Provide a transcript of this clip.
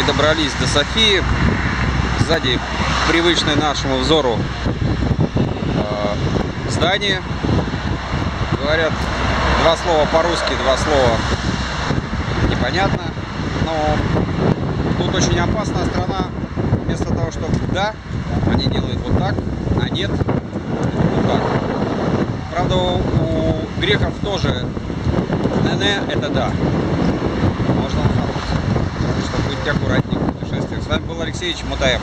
таки добрались до Софии. Сзади привычное нашему взору э, здание. Говорят два слова по-русски, два слова непонятно. Но тут очень опасная страна. Вместо того, чтобы да, они делают вот так, а нет, вот так. Правда, у греков тоже НН это да будьте аккуратнее в путешествиях. С вами был Алексей Чемодаев.